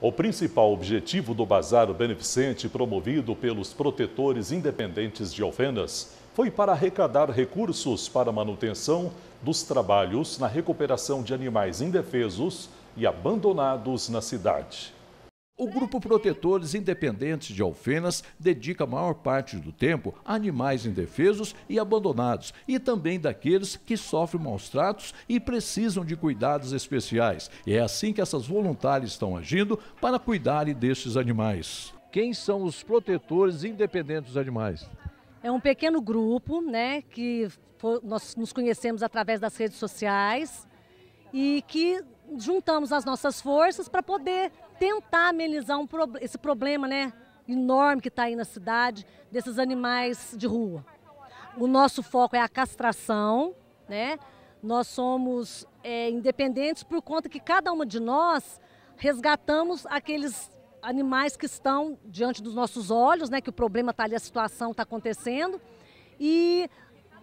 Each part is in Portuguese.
O principal objetivo do bazar beneficente promovido pelos protetores independentes de Alfenas foi para arrecadar recursos para a manutenção dos trabalhos na recuperação de animais indefesos e abandonados na cidade. O Grupo Protetores Independentes de Alfenas dedica a maior parte do tempo a animais indefesos e abandonados e também daqueles que sofrem maus tratos e precisam de cuidados especiais. E é assim que essas voluntárias estão agindo para cuidarem destes animais. Quem são os protetores independentes dos animais? É um pequeno grupo, né, que nós nos conhecemos através das redes sociais e que juntamos as nossas forças para poder tentar amenizar um, esse problema né, enorme que está aí na cidade desses animais de rua. O nosso foco é a castração, né? Nós somos é, independentes por conta que cada uma de nós resgatamos aqueles animais que estão diante dos nossos olhos, né? Que o problema está ali, a situação está acontecendo. E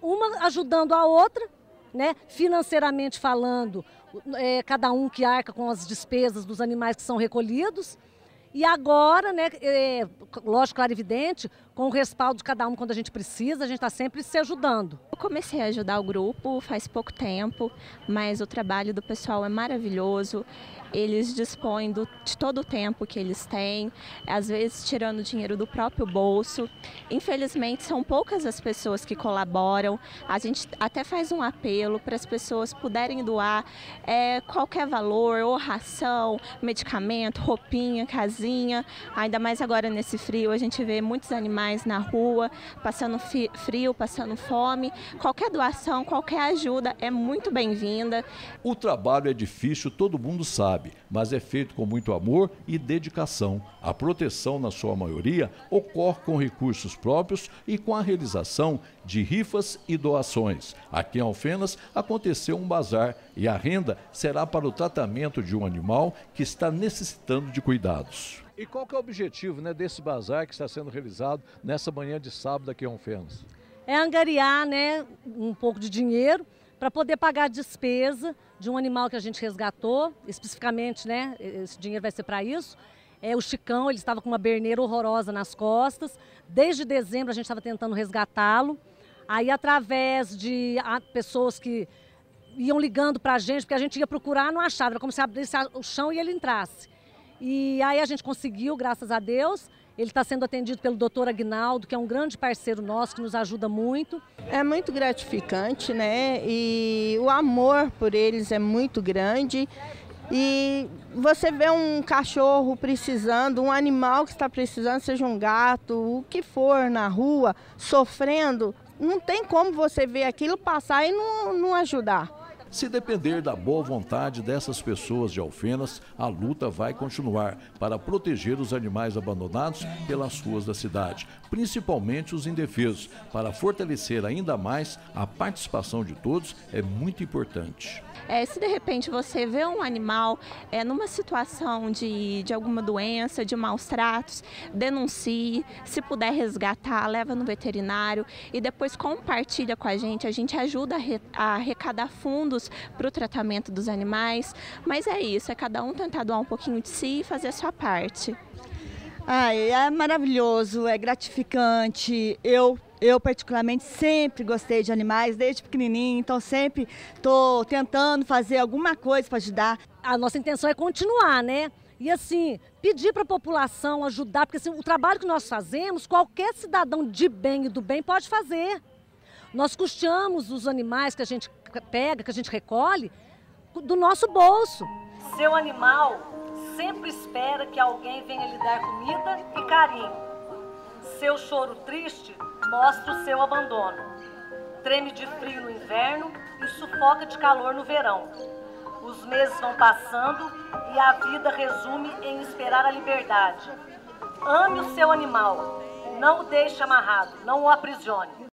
uma ajudando a outra né, financeiramente falando, é, cada um que arca com as despesas dos animais que são recolhidos. E agora, né, é, lógico, claro, evidente, com o respaldo de cada um quando a gente precisa, a gente está sempre se ajudando. Eu comecei a ajudar o grupo faz pouco tempo, mas o trabalho do pessoal é maravilhoso. Eles dispõem do, de todo o tempo que eles têm, às vezes tirando dinheiro do próprio bolso. Infelizmente, são poucas as pessoas que colaboram. A gente até faz um apelo para as pessoas puderem doar é, qualquer valor, ou ração, medicamento, roupinha, casinha. Ainda mais agora nesse frio, a gente vê muitos animais na rua, passando frio, passando fome. Qualquer doação, qualquer ajuda é muito bem-vinda. O trabalho é difícil, todo mundo sabe, mas é feito com muito amor e dedicação. A proteção, na sua maioria, ocorre com recursos próprios e com a realização de rifas e doações. Aqui em Alfenas aconteceu um bazar e a renda será para o tratamento de um animal que está necessitando de cuidados. E qual que é o objetivo né, desse bazar que está sendo realizado nessa manhã de sábado aqui em Alfenas? É angariar né, um pouco de dinheiro para poder pagar a despesa de um animal que a gente resgatou, especificamente, né? Esse dinheiro vai ser para isso. É, o Chicão, ele estava com uma berneira horrorosa nas costas. Desde dezembro a gente estava tentando resgatá-lo. Aí, através de pessoas que iam ligando para a gente, porque a gente ia procurar, não achava. Era como se abrisse o chão e ele entrasse. E aí a gente conseguiu, graças a Deus. Ele está sendo atendido pelo doutor Agnaldo, que é um grande parceiro nosso, que nos ajuda muito. É muito gratificante, né? E o amor por eles é muito grande. E você vê um cachorro precisando, um animal que está precisando, seja um gato, o que for na rua, sofrendo, não tem como você ver aquilo passar e não, não ajudar. Se depender da boa vontade dessas pessoas de Alfenas, a luta vai continuar para proteger os animais abandonados pelas ruas da cidade, principalmente os indefesos. Para fortalecer ainda mais a participação de todos é muito importante. É, se de repente você vê um animal é, numa situação de, de alguma doença, de maus tratos, denuncie. Se puder resgatar, leva no veterinário e depois compartilha com a gente. A gente ajuda a arrecadar fundos para o tratamento dos animais. Mas é isso, é cada um tentar doar um pouquinho de si e fazer a sua parte. Ai, é maravilhoso, é gratificante. Eu eu, particularmente, sempre gostei de animais, desde pequenininho, então sempre estou tentando fazer alguma coisa para ajudar. A nossa intenção é continuar, né? E assim, pedir para a população ajudar, porque assim, o trabalho que nós fazemos, qualquer cidadão de bem e do bem pode fazer. Nós custeamos os animais que a gente pega, que a gente recolhe, do nosso bolso. Seu animal sempre espera que alguém venha lhe dar comida e carinho. Seu choro triste mostra o seu abandono. Treme de frio no inverno e sufoca de calor no verão. Os meses vão passando e a vida resume em esperar a liberdade. Ame o seu animal, não o deixe amarrado, não o aprisione.